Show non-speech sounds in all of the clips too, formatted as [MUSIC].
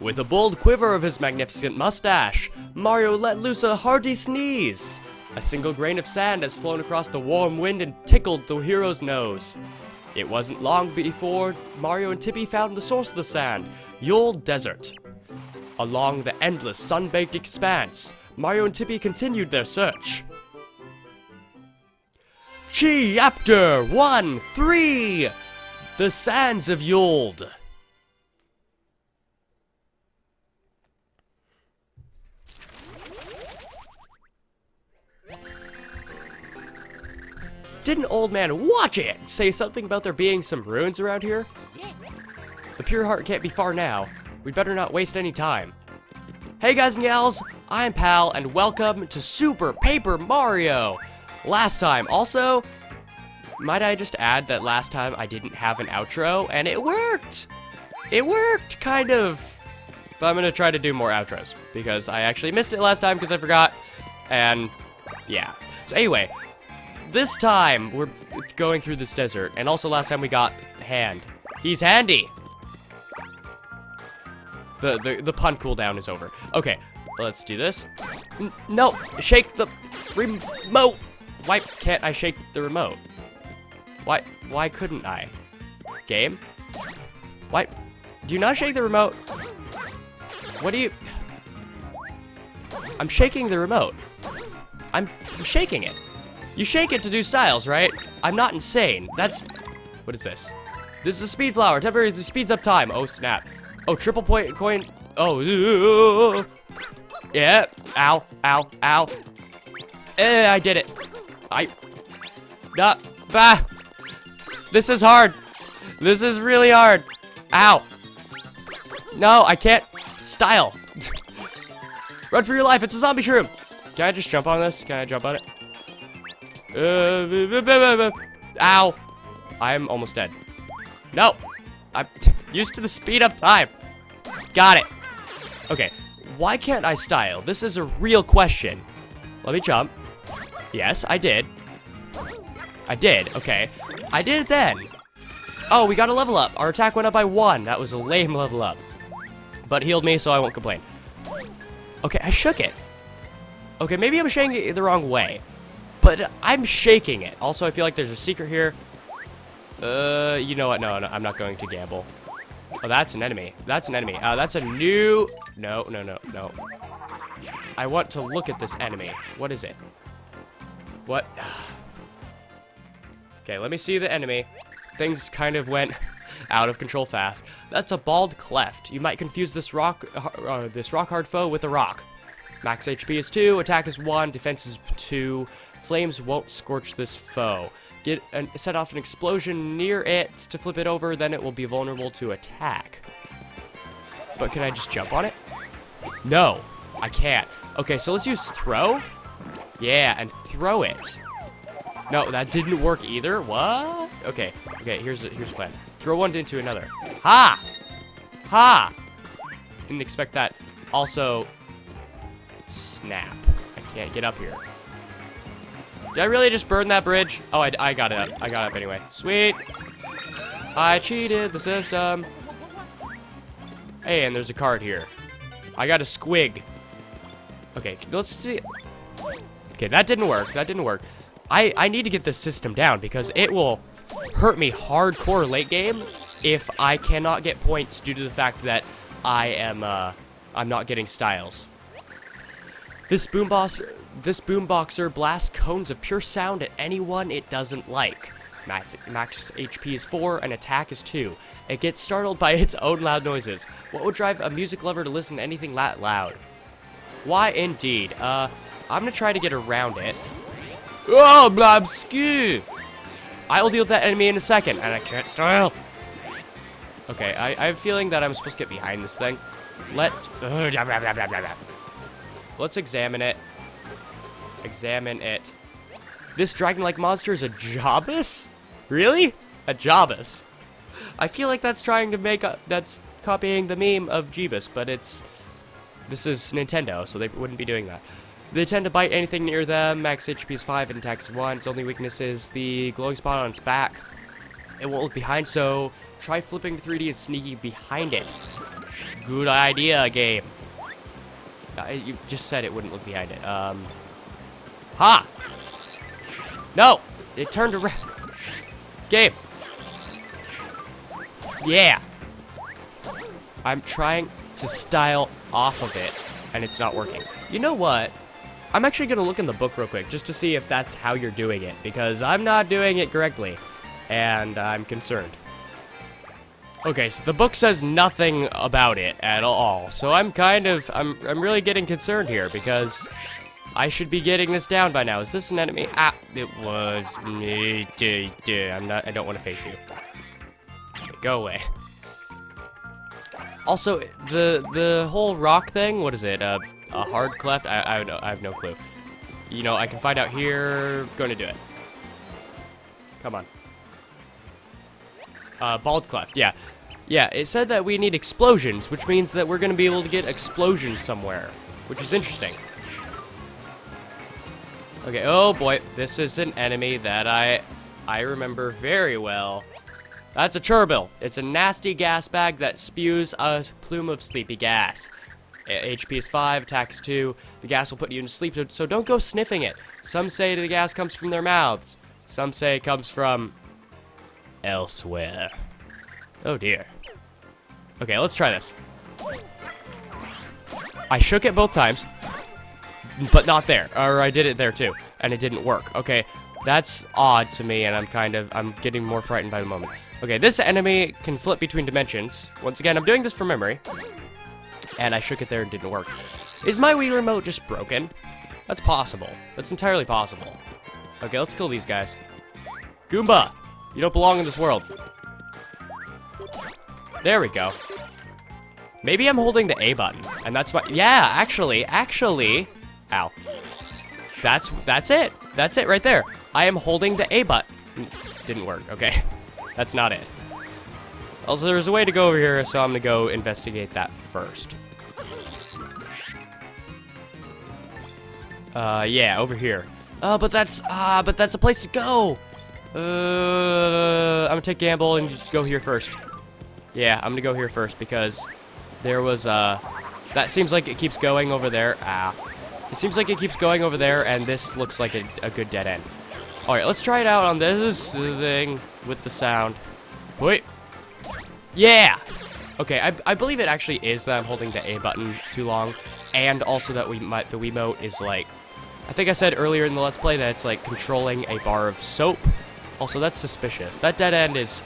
With a bold quiver of his magnificent mustache, Mario let loose a hearty sneeze. A single grain of sand has flown across the warm wind and tickled the hero's nose. It wasn't long before Mario and Tippy found the source of the sand, Yold Desert. Along the endless sun-baked expanse, Mario and Tippy continued their search. Chapter 1 3 The Sands of Yold. Didn't Old Man Watchitt say something about there being some ruins around here? The Pure Heart can't be far now. We'd better not waste any time. Hey guys and gals, I'm Pal, and welcome to Super Paper Mario! Last time, also, might I just add that last time I didn't have an outro, and it worked! It worked, kind of. But I'm gonna try to do more outros, because I actually missed it last time because I forgot, and yeah. So anyway, this time, we're going through this desert. And also last time we got Hand. He's handy! The, the, the pun cooldown is over. Okay, let's do this. N no, shake the remote! Why can't I shake the remote? Why, why couldn't I? Game? Why? Do you not shake the remote? What do you... I'm shaking the remote. I'm, I'm shaking it. You shake it to do styles, right? I'm not insane. That's... What is this? This is a speed flower. Temporarily speeds up time. Oh, snap. Oh, triple point coin. Oh. Yeah. Ow. Ow. Ow. Eh, I did it. I... Not... Bah. This is hard. This is really hard. Ow. No, I can't. Style. [LAUGHS] Run for your life. It's a zombie shroom. Can I just jump on this? Can I jump on it? Uh, ow. I'm almost dead. No. I'm [LAUGHS] used to the speed up time. Got it. Okay. Why can't I style? This is a real question. Let me jump. Yes, I did. I did. Okay. I did it then. Oh, we got a level up. Our attack went up by one. That was a lame level up. But healed me, so I won't complain. Okay, I shook it. Okay, maybe I'm shaking it the wrong way. But I'm shaking it. Also, I feel like there's a secret here. Uh, you know what? No, no, I'm not going to gamble. Oh, that's an enemy. That's an enemy. Uh, that's a new... No, no, no, no. I want to look at this enemy. What is it? What? [SIGHS] okay, let me see the enemy. Things kind of went [LAUGHS] out of control fast. That's a bald cleft. You might confuse this rock, uh, this rock hard foe with a rock. Max HP is 2, attack is 1, defense is 2, Flames won't scorch this foe. Get an, set off an explosion near it to flip it over, then it will be vulnerable to attack. But can I just jump on it? No, I can't. Okay, so let's use throw. Yeah, and throw it. No, that didn't work either. What? Okay, okay, here's, here's the plan. Throw one into another. Ha! Ha! Didn't expect that. Also, snap. I can't get up here. Did I really just burn that bridge? Oh, I, I got it up. I got it up anyway. Sweet. I cheated the system. Hey, and there's a card here. I got a squig. Okay, let's see. Okay, that didn't work. That didn't work. I, I need to get this system down because it will hurt me hardcore late game if I cannot get points due to the fact that I am, uh, I'm not getting styles. This boombox, this boomboxer blasts cones of pure sound at anyone it doesn't like. Max, max HP is 4 and attack is 2. It gets startled by [LAUGHS] its own loud noises. What would drive a music lover to listen to anything that loud? Why indeed. Uh, I'm gonna try to get around it. Oh, blobski! I'll deal with that enemy in a second, and I can't style. Okay, I, I have a feeling that I'm supposed to get behind this thing. Let's... [LAUGHS] Let's examine it. Examine it. This dragon-like monster is a Jawbus? Really? A Jawbus. I feel like that's trying to make a, that's copying the meme of Jeebus, but it's this is Nintendo, so they wouldn't be doing that. They tend to bite anything near them. Max HP is 5 and attack is 1. Its only weakness is the glowing spot on its back. It won't look behind, so try flipping 3D and sneaking behind it. good idea, game. Uh, you just said it wouldn't look behind it. Um, ha! No! It turned around. Game. Yeah. I'm trying to style off of it, and it's not working. You know what? I'm actually going to look in the book real quick, just to see if that's how you're doing it, because I'm not doing it correctly, and I'm concerned. Okay, so the book says nothing about it at all, so I'm kind of, I'm, I'm really getting concerned here, because I should be getting this down by now. Is this an enemy? Ah, it was me. I'm not, I don't want to face you. Go away. Also, the the whole rock thing, what is it? Uh, a hard cleft? I, I, I have no clue. You know, I can find out here. Going to do it. Come on. Uh, bald cleft, yeah. Yeah, it said that we need explosions, which means that we're going to be able to get explosions somewhere, which is interesting. Okay, oh boy, this is an enemy that I I remember very well. That's a Churbill. It's a nasty gas bag that spews a plume of sleepy gas. HP is 5, attack is 2. The gas will put you to sleep, so, so don't go sniffing it. Some say the gas comes from their mouths. Some say it comes from elsewhere. Oh dear. Okay, let's try this. I shook it both times, but not there. Or I did it there too, and it didn't work. Okay, that's odd to me, and I'm kind of, I'm getting more frightened by the moment. Okay, this enemy can flip between dimensions. Once again, I'm doing this from memory. And I shook it there and didn't work. Is my Wii Remote just broken? That's possible. That's entirely possible. Okay, let's kill these guys. Goomba! You don't belong in this world. There we go. Maybe I'm holding the A button, and that's why- Yeah, actually, actually... Ow. That's, that's it. That's it right there. I am holding the A button. Didn't work, okay. [LAUGHS] That's not it. Also, there's a way to go over here, so I'm gonna go investigate that first. Uh, yeah, over here. Uh, but that's, ah, uh, but that's a place to go! Uh, I'm gonna take gamble and just go here first. Yeah, I'm gonna go here first because there was, uh, that seems like it keeps going over there. Ah. It seems like it keeps going over there, and this looks like a, a good dead end. Alright, let's try it out on this thing with the sound. Wait. Yeah! Okay, I, I believe it actually is that I'm holding the A button too long, and also that we might the Wiimote is like... I think I said earlier in the Let's Play that it's like controlling a bar of soap. Also, that's suspicious. That dead end is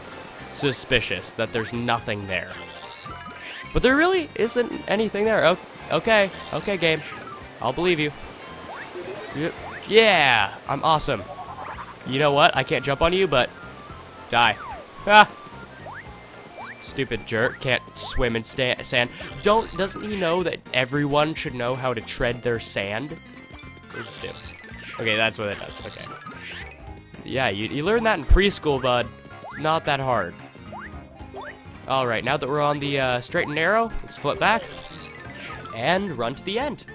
suspicious, that there's nothing there. But there really isn't anything there. Okay, okay, game. I'll believe you. Yeah, I'm awesome. You know what? I can't jump on you, but die. Ah. Stupid jerk can't swim in sand. Don't doesn't he know that everyone should know how to tread their sand? This is stupid. Okay, that's what it does. Okay. Yeah, you, you learn that in preschool, bud. It's not that hard. All right, now that we're on the uh, straight and narrow, let's flip back and run to the end.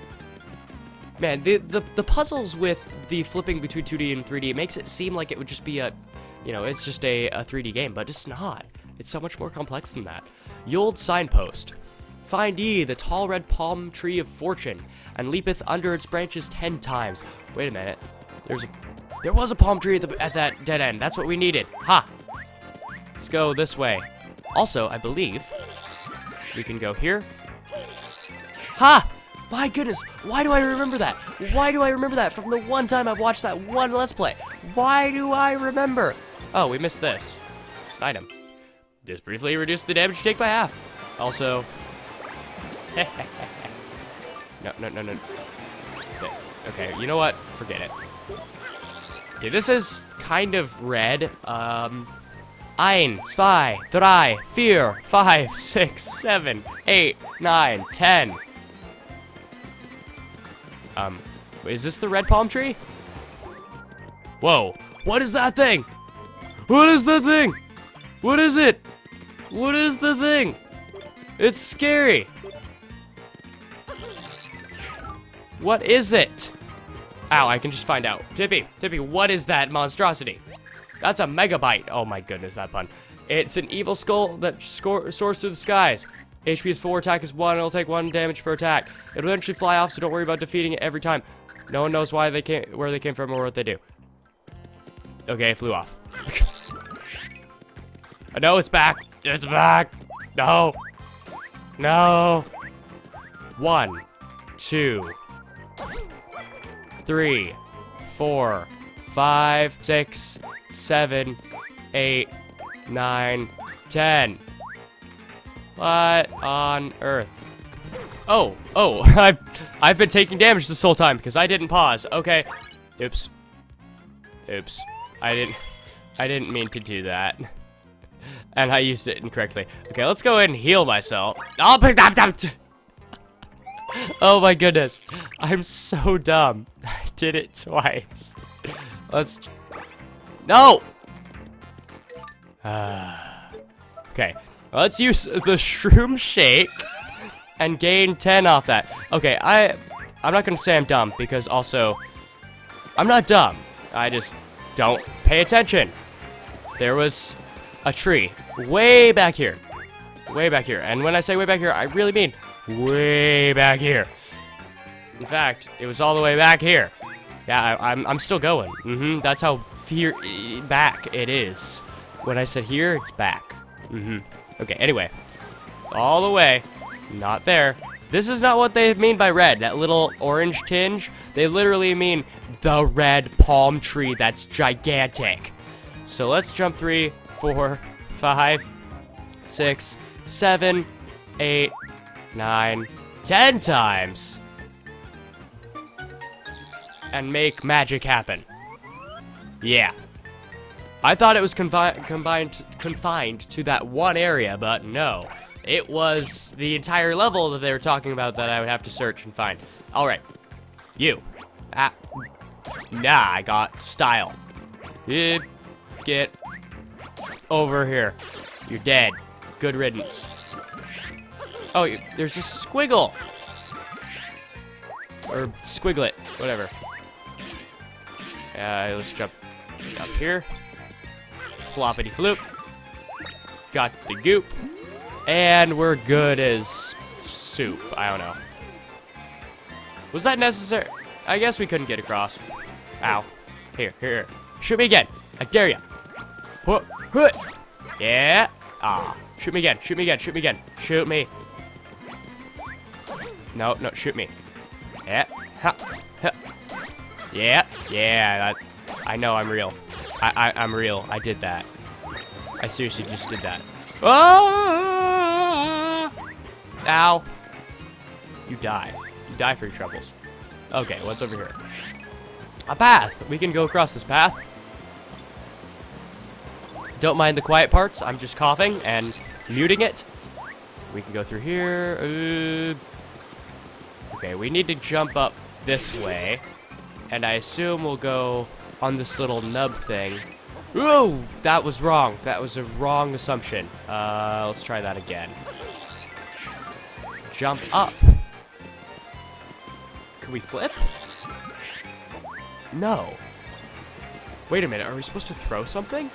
Man, the, the, the puzzles with the flipping between 2D and 3D makes it seem like it would just be a, you know, it's just a, a 3D game, but it's not. It's so much more complex than that. The old signpost. Find ye the tall red palm tree of fortune, and leapeth under its branches ten times. Wait a minute. There's a, there was a palm tree at, the, at that dead end. That's what we needed. Ha! Let's go this way. Also, I believe we can go here. Ha! My goodness, why do I remember that? Why do I remember that from the one time I've watched that one Let's Play? Why do I remember? Oh, we missed this. It's an item. Just briefly reduce the damage you take by half. Also... [LAUGHS] no, no, no, no. Okay, you know what? Forget it. Okay, this is kind of red. Um... Ein, zwei, drei, vier, five, six, seven, eight, nine, ten. Um, is this the red palm tree? Whoa, what is that thing? What is the thing? What is it? What is the thing? It's scary. What is it? Ow, I can just find out. Tippy, Tippy, what is that monstrosity? That's a Megabite. Oh my goodness, that pun. It's an evil skull that soars through the skies. HP is 4, attack is 1, it'll take 1 damage per attack. It'll eventually fly off, so don't worry about defeating it every time. No one knows why they came, where they came from or what they do. Okay, it flew off. [LAUGHS] I know it's back. It's back. No. No. One, two, three, four, five, six, seven, eight, nine, ten. What on earth? Oh, oh, [LAUGHS] I've, I've been taking damage this whole time because I didn't pause. Okay. Oops. Oops. I didn't, I didn't mean to do that. [LAUGHS] And I used it incorrectly. Okay, let's go ahead and heal myself. Oh, oh my goodness. I'm so dumb. [LAUGHS] I did it twice. Let's... No! [SIGHS] okay, let's use the Shroom Shake and gain 10 off that. Okay, I, I'm not to say I'm dumb because also, I'm not dumb. I just don't pay attention. There was a tree way back here. Way back here. And when I say way back here, I really mean way back here. In fact, it was all the way back here. Yeah, I, am I'm, I'm still going. Mm-hmm. That's how here back it is. When I said here, it's back. Mm-hmm. Okay, anyway. All the way. Not there. This is not what they mean by red. That little orange tinge. They literally mean the red palm tree that's gigantic. So let's jump three, four, five, six, seven, eight, nine, ten times. And make magic happen. Yeah. I thought it was confi combined, confined to that one area, but no. It was the entire level that they were talking about that I would have to search and find. Alright. You. Ah. Nah, I got style. Get over here. You're dead. Good riddance. Oh, there's a squiggle. Or squiglet, whatever. Uh, let's jump up here. Floppity floop. Got the goop. And we're good as soup. I don't know. Was that necessary? I guess we couldn't get across. Ow. Here, here. Shoot me again. I dare you. Yeah. Ah. Shoot me again. Shoot me again. Shoot me again. Shoot me. No, no, shoot me. Yeah. Ha. Ha. Yeah. Yeah. That, I know I'm real. I, I, I'm real. I did that. I seriously just did that. Ah! Ow. You die. You die for your troubles. Okay, what's over here? A path. We can go across this path. Don't mind the quiet parts. I'm just coughing and muting it. We can go through here. Uh, okay, we need to jump up this way. And I assume we'll go on this little nub thing. Ooh, that was wrong. That was a wrong assumption. Uh, let's try that again. Jump up. Can we flip? No. Wait a minute, are we supposed to throw something?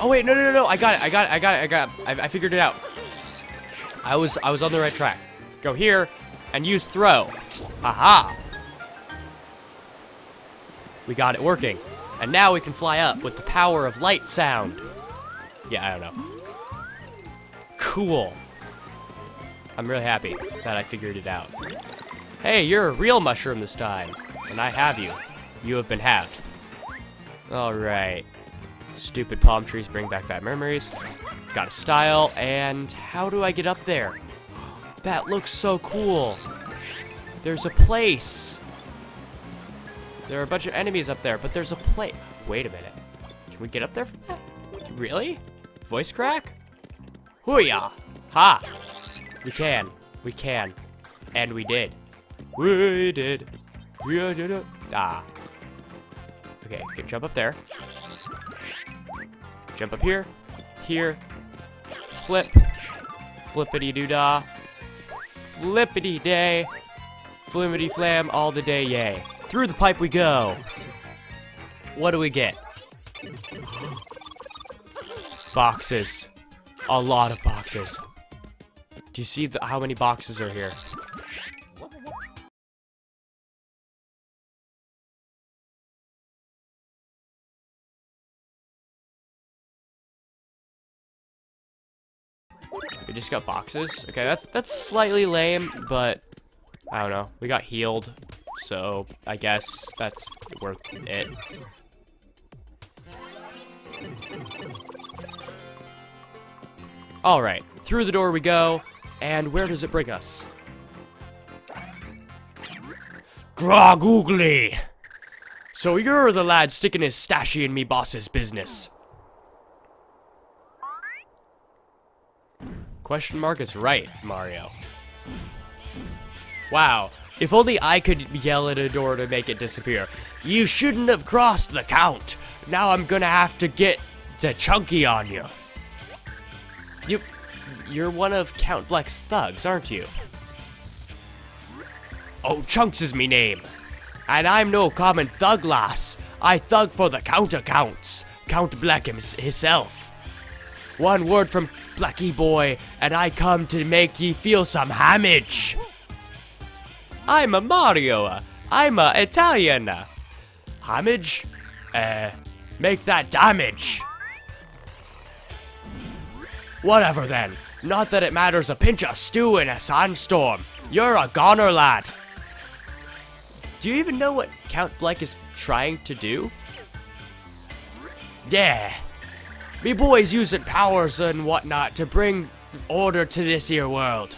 Oh wait, no, no, no, no! I got it! I got it! I got it! I got it! I, I figured it out. I was I was on the right track. Go here and use throw. Aha! We got it working. And now we can fly up with the power of light sound. Yeah, I don't know. Cool. I'm really happy that I figured it out. Hey, you're a real mushroom this time. And I have you. You have been halved. Alright. Stupid palm trees bring back bad memories. Got a style, and how do I get up there? That looks so cool. There's a place. There are a bunch of enemies up there, but there's a place. Wait a minute. Can we get up there from that? Really? Voice crack? Hooyah! Ha! We can. We can. And we did. We did. We did it. Ah. Okay, jump up there. Jump up here, here, flip, flippity doo dah, flippity day, flimmity flam all the day, yay. Through the pipe we go. What do we get? Boxes. A lot of boxes. Do you see the, how many boxes are here? We just got boxes. Okay, that's that's slightly lame, but I don't know. We got healed, so I guess that's worth it. All right, through the door we go, and where does it bring us? Gragoogly! So you're the lad sticking his stashy in me boss's business. Question mark is right, Mario. Wow, if only I could yell at a door to make it disappear. You shouldn't have crossed the count. Now I'm gonna have to get to Chunky on you. You, you're one of Count Bleck's thugs, aren't you? Oh, Chunks is me name. And I'm no common thug lass. I thug for the Count accounts. Count Bleck himself. One word from Blacky boy, and I come to make ye feel some damage. I'm a Mario. I'm a Italian. Homage? Uh, make that damage. Whatever then. Not that it matters a pinch of stew in a sandstorm. You're a goner, lad. Do you even know what Count Bleck is trying to do? Yeah. Me boys using powers and whatnot to bring order to this here world.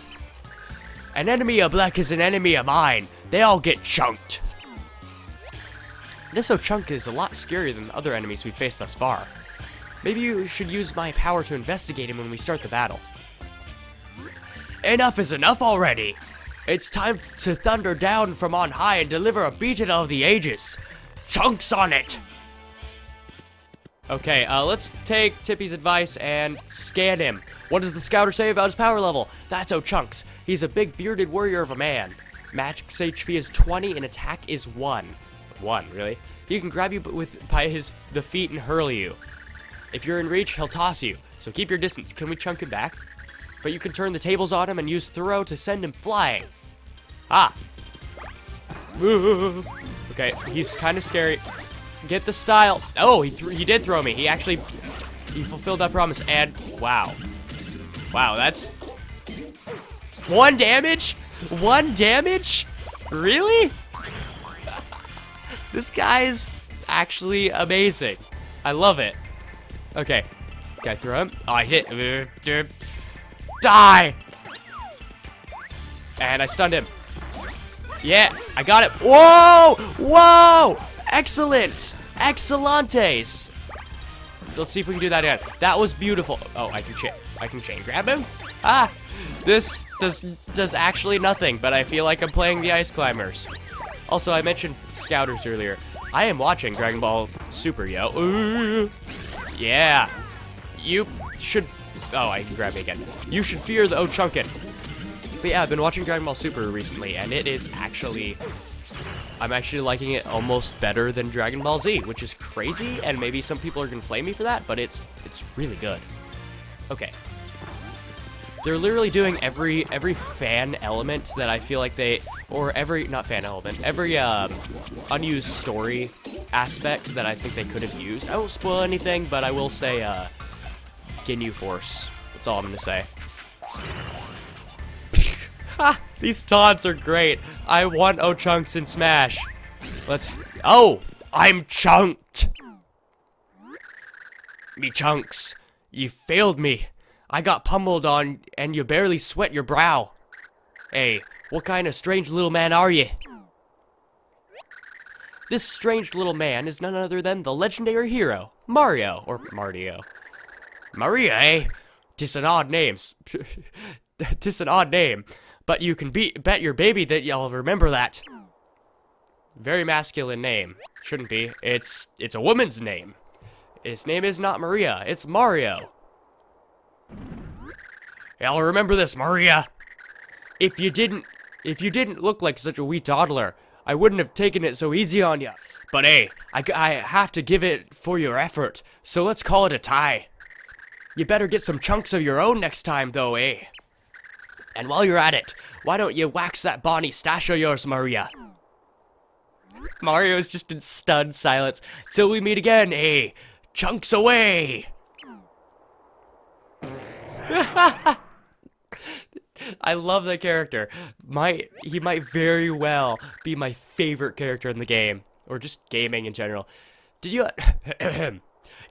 An enemy of Bleck is an enemy of mine. They all get chunked. This O'Chunk is a lot scarier than the other enemies we've faced thus far. Maybe you should use my power to investigate him when we start the battle. Enough is enough already! It's time to thunder down from on high and deliver a beating of the ages. Chunks on it! Okay, uh, let's take Tippy's advice and scan him. What does the scouter say about his power level? That's O'Chunks. He's a big bearded warrior of a man. Max HP is 20 and attack is 1. 1, really? He can grab you with by his the feet and hurl you. If you're in reach, he'll toss you, so keep your distance. Can we chunk him back? But you can turn the tables on him and use throw to send him flying. Ah. Okay, he's kind of scary. Get the style. Oh, he, he did throw me. He actually, he fulfilled that promise. And, wow. Wow, that's... One damage? One damage? Really? [LAUGHS] this guy's actually amazing. I love it. Okay. Can I throw him? Oh, I hit. Die! And I stunned him. Yeah, I got it. Whoa! Whoa! Excellent! Excelentes! Let's see if we can do that again. That was beautiful. Oh, I can chain. I can chain grab him. Ah, this does does actually nothing, but I feel like I'm playing the Ice Climbers. Also, I mentioned Scouters earlier. I am watching Dragon Ball Super, yo. Ooh. Yeah. You should... Oh, I can grab me again. You should fear the Ochunkin. But yeah, I've been watching Dragon Ball Super recently, and it is actually... I'm actually liking it almost better than Dragon Ball Z, which is crazy, and maybe some people are gonna flame me for that, but it's it's really good. Okay. They're literally doing every every fan element that I feel like they, or every, not fan element, every um, unused story aspect that I think they could have used. I won't spoil anything, but I will say uh, Ginyu Force. That's all I'm gonna say. [LAUGHS] ha! These taunts are great. I want O'Chunks in Smash. Let's... Oh! I'm chunked! Me chunks. You failed me. I got pummeled on and you barely sweat your brow. Hey, what kind of strange little man are you? This strange little man is none other than the legendary hero, Mario, or Mario. Maria, eh? Tis an odd name. [LAUGHS] Tis an odd name. But you can be bet your baby that y'all remember that. Very masculine name. Shouldn't be. It's it's a woman's name. Its name is not Maria, it's Mario. Y'all remember this, Maria? If you didn't if you didn't look like such a wee toddler, I wouldn't have taken it so easy on you. But hey, I, I have to give it for your effort, so let's call it a tie. You better get some chunks of your own next time, though, eh? And while you're at it, why don't you wax that Bonnie stash of yours, Maria? Mario is just in stunned silence. Till we meet again, eh? Chunks away! [LAUGHS] I love that character. Might he might very well be my favorite character in the game, or just gaming in general. Did you [CLEARS THROAT]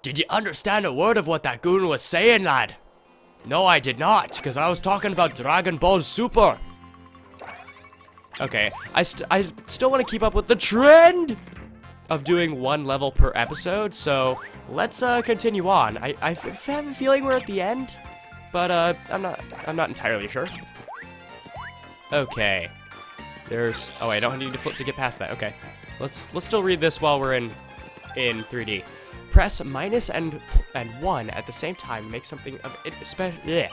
did you understand a word of what that goon was saying, lad? No, I did not, because I was talking about Dragon Ball Super. Okay, I, st I still want to keep up with the trend of doing one level per episode, so let's uh, continue on. I, I have a feeling we're at the end, but uh, I'm not I'm not entirely sure. Okay, there's oh I don't need to flip to get past that. Okay, let's let's still read this while we're in in 3D. Press minus and and one at the same time to make something of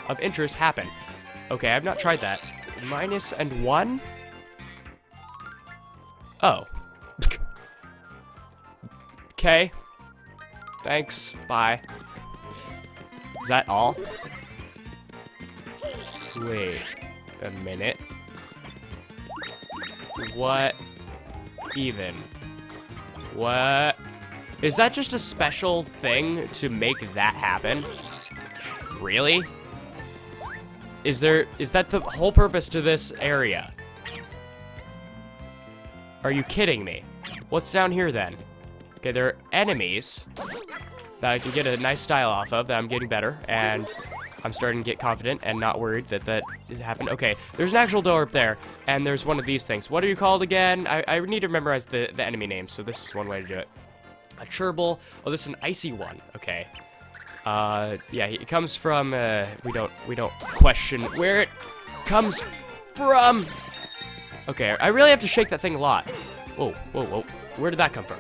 of interest happen. Okay, I've not tried that. Minus and one. Oh. [LAUGHS] Okay. Thanks. Bye. Is that all? Wait a minute. What even? What? Is that just a special thing to make that happen? Really? Is there, is that the whole purpose to this area? Are you kidding me? What's down here then? Okay, there are enemies that I can get a nice style off of that I'm getting better, and I'm starting to get confident and not worried that that happened. Okay, there's an actual door up there, and there's one of these things. What are you called again? I, I need to memorize the, the enemy names, so this is one way to do it. A Churble. Oh, this is an icy one. Okay. Uh, yeah, it comes from, uh, we don't, we don't question where it comes from. Okay, I really have to shake that thing a lot. Whoa, whoa, whoa. Where did that come from?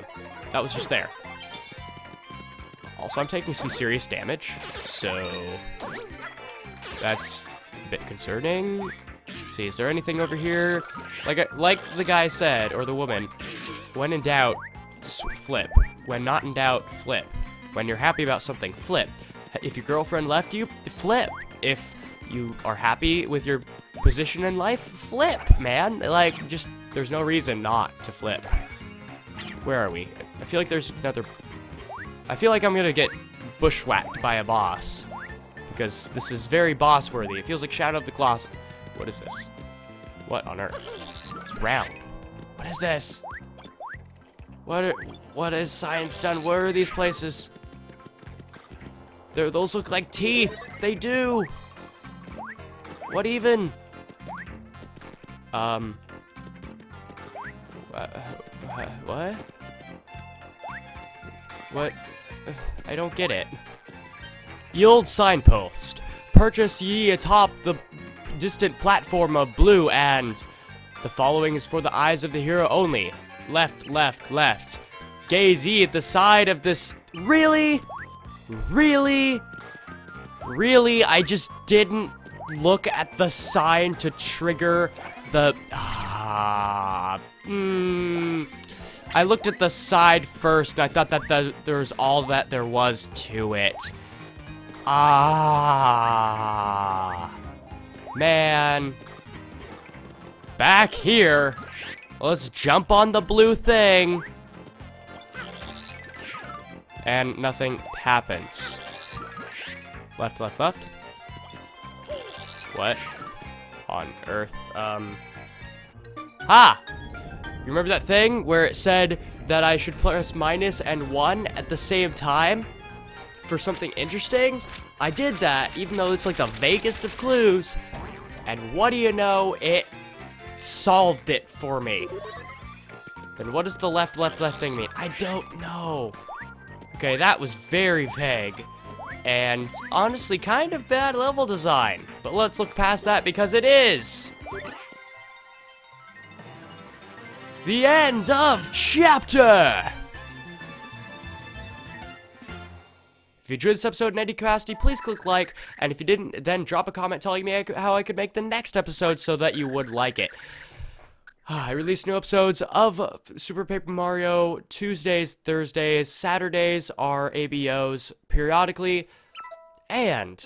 That was just there. Also, I'm taking some serious damage, so that's a bit concerning. Let's see, is there anything over here? Like, like the guy said, or the woman, when in doubt, flip. When not in doubt, flip. When you're happy about something, flip. If your girlfriend left you, flip. If you are happy with your position in life, flip, man. Like, just, there's no reason not to flip. Where are we? I feel like there's another... I feel like I'm gonna get bushwhacked by a boss. Because this is very boss-worthy. It feels like Shadow of the Colossus. What is this? What on earth? It's round. What is this? What are, what has science done? Where are these places? There, those look like teeth. They do. What even? Um. Uh, what? What? I don't get it. Ye old signpost. Purchase ye atop the distant platform of blue and... The following is for the eyes of the hero only. Left, left, left. Gaze ye at the side of this... Really? Really? Really? I just didn't look at the sign to trigger the... Ah... Mm, I looked at the side first, and I thought that the, there was all that there was to it. Ah... Man... Back here... Let's jump on the blue thing. And nothing happens. Left, left, left. What on earth? Um. Ah! You remember that thing where it said that I should press minus and one at the same time for something interesting? I did that, even though it's like the vaguest of clues. And what do you know? It solved it for me. Then what does the left, left, left thing mean? I don't know. Okay, that was very vague. And honestly, kind of bad level design. But let's look past that because it is. The end of chapter! If you enjoyed this episode in any capacity, please click like, and if you didn't, then drop a comment telling me how I could make the next episode so that you would like it. [SIGHS] I release new episodes of Super Paper Mario Tuesdays, Thursdays, Saturdays are ABOs periodically, and